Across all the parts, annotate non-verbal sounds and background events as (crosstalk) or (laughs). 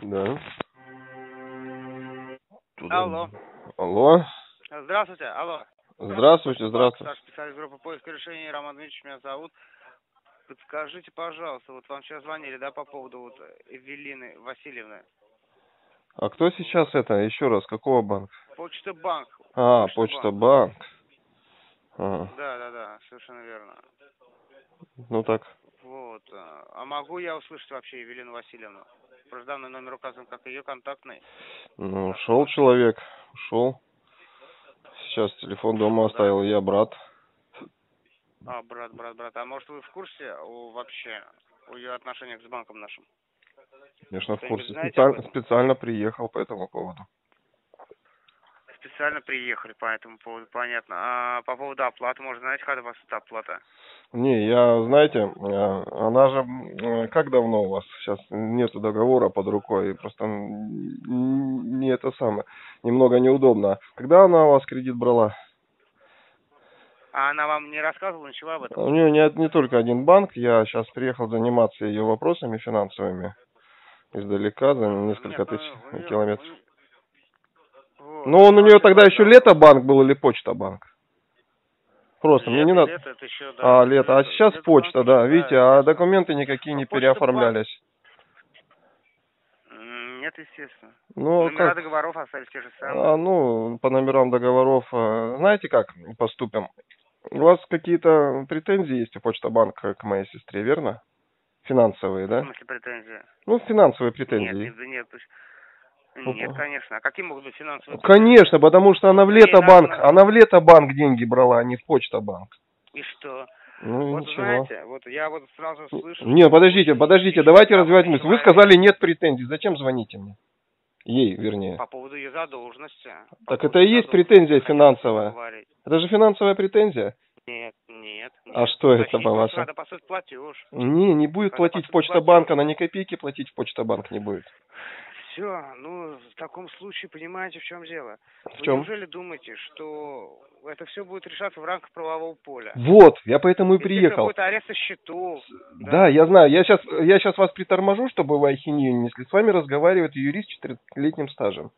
Да. Туда. Алло. Алло. Здравствуйте, алло. Здравствуйте, здравствуйте. Старший специалист группы поиска решений Роман Дмитриевич меня зовут. Подскажите, пожалуйста, вот вам сейчас звонили, да, по поводу вот Эвелины Васильевны. А кто сейчас это? Еще раз, какого банка? Почта банк. А, Почта банк. А, Да, да, да, совершенно верно. ну так. Вот. а могу я услышать вообще Евелину Васильевну? Просто данный номер указан как ее контактный. Ну, ушел человек, ушел. Сейчас телефон дома оставил я, брат. А, брат, брат, брат. А может вы в курсе о, вообще о ее отношениях с банком нашим? Конечно, в курсе. Специально, специально приехал по этому поводу. Специально приехали по этому поводу, понятно. А по поводу оплаты, может, знаете, когда у вас эта оплата? Не, я, знаете, э, она же, м, как давно у вас? Сейчас нету договора под рукой, просто не это самое, немного неудобно. Когда она у вас кредит брала? А она вам не рассказывала ничего об этом? У нее не, не только один банк, я сейчас приехал заниматься ее вопросами финансовыми издалека, за несколько Нет, ну, тысяч у неё- километров. Вот. Ну, он у нее тогда еще лето банк был или почта банк? Просто, мне не Лето, надо... лето, это еще, да, А, лето. А лето. сейчас Лето почта, банк да. Видите, а документы никакие А не почта переоформлялись. Нет, естественно. Ну, Номера как? договоров остались те же самые. А, ну, по номерам договоров, э, знаете как поступим? У вас какие-то претензии есть у Почта банка к моей сестре, верно? Финансовые, В да? смысле претензии? Ну, финансовые Нет, претензии. нет, нет. то есть- Ну, Нет, по- конечно. А какие могут быть финансовые Конечно, потому что она в Ей лето банк, надо- она в лето банк деньги брала, а не в Почта банк. И что? Ну, вот ничего. знаете, вот я вот сразу слышу... Нет, подождите, подождите, давайте развивать мысль. Вы сказали нет претензий, зачем звоните мне? Ей, вернее. По поводу ее задолженности. По Так это и есть претензия финансовая. Это же финансовая претензия. Нет, нет, нет. А что это, Точнее, по-вашему? Надо послать платеж. Не, не будет Когда платить Почта банк, она ни копейки платить в Почта банк не будет. Все, ну, в таком случае, понимаете, в чем дело? В Вы чем? неужели думаете, что это все будет решаться в рамках правового поля? Вот, я поэтому и Если приехал. какой-то арест счетов. Да, я знаю. Я сейчас, я сейчас вас приторможу, чтобы вы ахинею не несли. С вами разговаривает юрист с 14-летним стажем.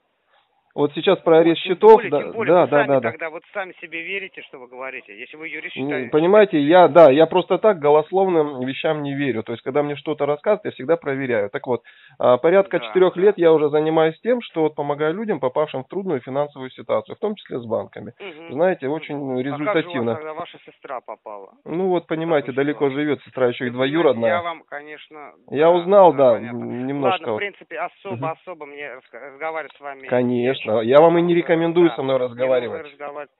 Вот сейчас про арест Тем счетов, более, да, тем более, да, да, сами да, да. тогда вот сами себе верите, что вы говорите. Если вы юрист считаете... Понимаете, я, да, я просто так голословным вещам не верю. То есть, когда мне что-то рассказывают, я всегда проверяю. Так вот, а, порядка Да, четырех да. лет я уже занимаюсь тем, что вот помогаю людям, попавшим в трудную финансовую ситуацию, в том числе с банками. Мгм. Знаете, очень А как же у вас результативно. тогда ваша сестра попала? Ну вот, понимаете, Такой далеко живет, сестра еще и двоюродная. Я вам, конечно... Я узнал, да, понятно. немножко. Ладно, в принципе, Мгм. особо-особо мне раска- разговаривать с вами... Конечно. Я вам и не рекомендую Да, со мной разговаривать. разговаривать.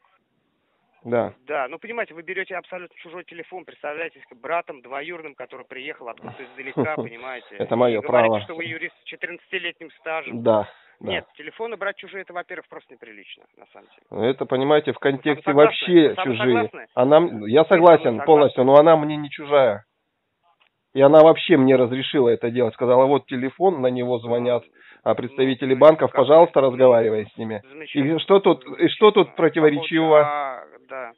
Да. Да, ну понимаете, вы берете абсолютно чужой телефон, представляетесь братом двоюродным, который приехал откуда-то издалека, (laughs) понимаете. Это мое говорите, право. что вы юрист с 14-летним стажем. Да. да. Нет, телефоны брать чужие, это, во-первых, просто неприлично, на самом деле. Это, понимаете, в контексте согласны? вообще Вы со мной чужие. согласны? Она, я мной согласен согласны? полностью, но она мне не чужая. И она вообще мне разрешила это делать. Сказала, вот телефон, на него звонят а представители Ну, банков, пожалуйста, разговаривай с ними. И что тут, и что тут противоречивого? а, да.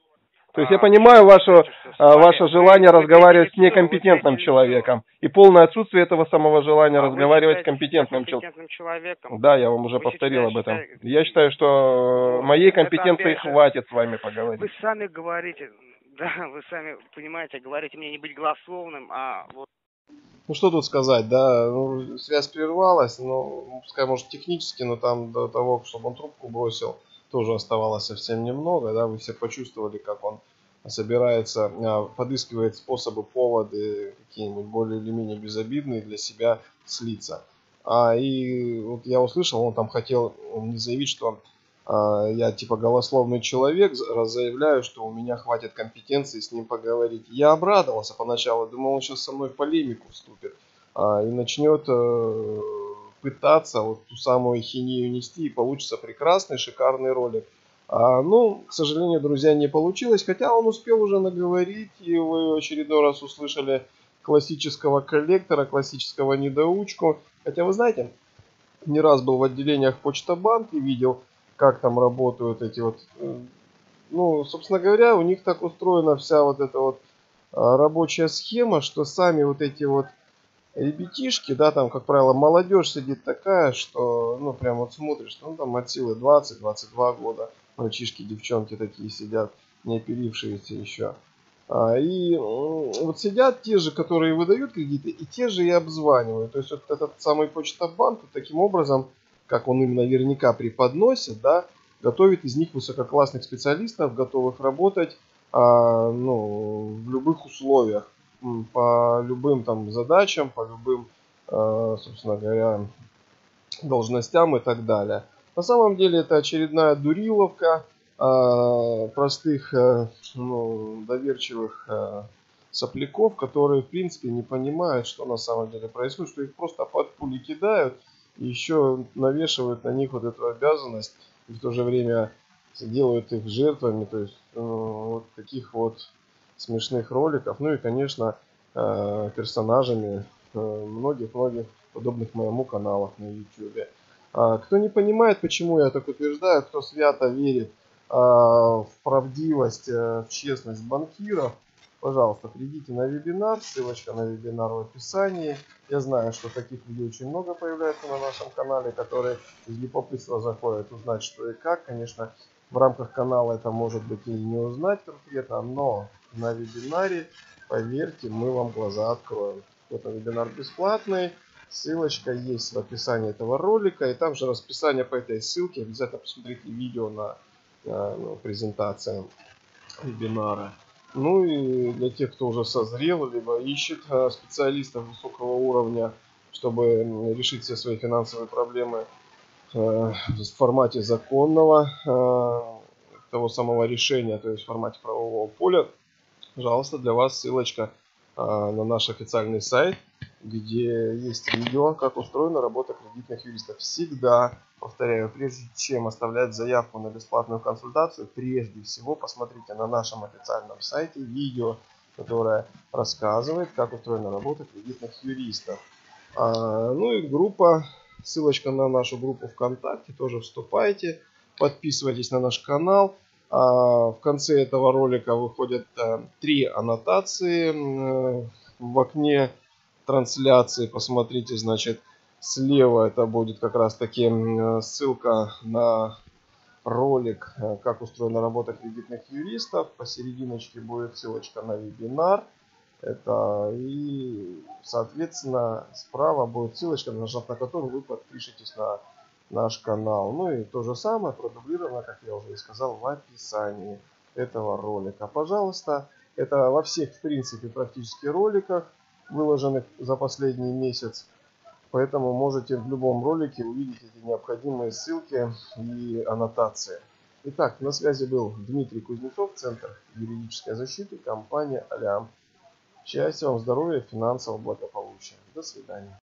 То есть А, я понимаю ваше, а, ваше вы- желание вы разговаривать с вы некомпетентным человеком и полное отсутствие этого самого желания А вы разговаривать с компетентным человеком. Да, я вам уже Вы повторил об этом. Я считаю, что моей компетенции хватит с вами Вы поговорить. сами говорите, да, (laughs) вы сами понимаете, говорите мне не быть голословным, а вот Ну что тут сказать, да, ну, связь прервалась, но, пускай может технически, но там до того, чтобы он трубку бросил, тоже оставалось совсем немного, да, вы все почувствовали, как он собирается, а, подыскивает способы, поводы какие-нибудь более или менее безобидные для себя слиться. А, и вот я услышал, он там хотел не заявить, что а, я типа голословный человек, раз заявляю, что у меня хватит компетенции с ним поговорить. Я обрадовался поначалу, думал, он сейчас со мной в полемику вступит а, и начнет э, пытаться вот ту самую хинею нести, и получится прекрасный, шикарный ролик. А, ну, к сожалению, друзья, не получилось, хотя он успел уже наговорить, и вы очередной раз услышали классического коллектора, классического недоучку. Хотя, вы знаете, не раз был в отделениях Почта-банк и видел, как там работают эти вот... э, Ну, собственно говоря, у них так устроена вся вот эта вот а, рабочая схема, что сами вот эти вот ребятишки, да, там, как правило, молодежь сидит такая, что, ну, прям вот смотришь, ну, там от силы 20-22 года, мальчишки, девчонки такие сидят, не оперившиеся еще. А, и вот сидят те же, которые выдают кредиты, и те же и обзванивают. То есть вот этот самый почта-банк таким образом, как он им наверняка преподносит, да, готовит из них высококлассных специалистов, готовых работать а, ну, в любых условиях, по любым там задачам, по любым, а, собственно говоря, должностям и так далее. На самом деле это очередная дуриловка, а, простых, э, ну, доверчивых э, сопляков, которые, в принципе, не понимают, что на самом деле происходит, что их просто под пули кидают, и еще навешивают на них вот эту обязанность, и в то же время делают их жертвами, то есть э, вот таких вот смешных роликов, ну и, конечно, персонажами многих-многих подобных моему каналах на YouTube. А кто не понимает, почему я так утверждаю, кто свято верит а, в правдивость, э, в честность банкиров, пожалуйста, придите на вебинар, ссылочка на вебинар в описании. Я знаю, что таких людей очень много появляется на нашем канале, которые из любопытства заходят узнать, что и как. Конечно, в рамках канала это может быть и не узнать конкретно, но на вебинаре, поверьте, мы вам глаза откроем. Это вебинар бесплатный, ссылочка есть в описании этого ролика, и там же расписание по этой ссылке. Обязательно посмотрите видео на ну, презентация вебинара. Ну и для тех, кто уже созрел, либо ищет э, специалистов высокого уровня, чтобы решить все свои финансовые проблемы э, в формате законного э, того самого решения, то есть в формате правового поля, пожалуйста, для вас ссылочка на наш официальный сайт где есть видео, как устроена работа кредитных юристов. Всегда, повторяю, прежде чем оставлять заявку на бесплатную консультацию, прежде всего посмотрите на нашем официальном сайте видео, которое рассказывает, как устроена работа кредитных юристов. А, ну и группа, ссылочка на нашу группу ВКонтакте, тоже вступайте, подписывайтесь на наш канал. А, в конце этого ролика выходят а, три аннотации э, в окне трансляции. Посмотрите, значит, слева это будет как раз таки ссылка на ролик, э, как устроена работа кредитных юристов. Посерединочке будет ссылочка на вебинар. Это и, соответственно, справа будет ссылочка, нажав на которую вы подпишетесь на наш канал. Ну и то же самое продублировано, как я уже и сказал, в описании этого ролика. Пожалуйста, это во всех, в принципе, практически роликах выложенных за последний месяц. Поэтому можете в любом ролике увидеть эти необходимые ссылки и аннотации. Итак, на связи был Дмитрий Кузнецов, Центр юридической защиты, компания Алям. Счастья вам, здоровья, финансового благополучия. До свидания.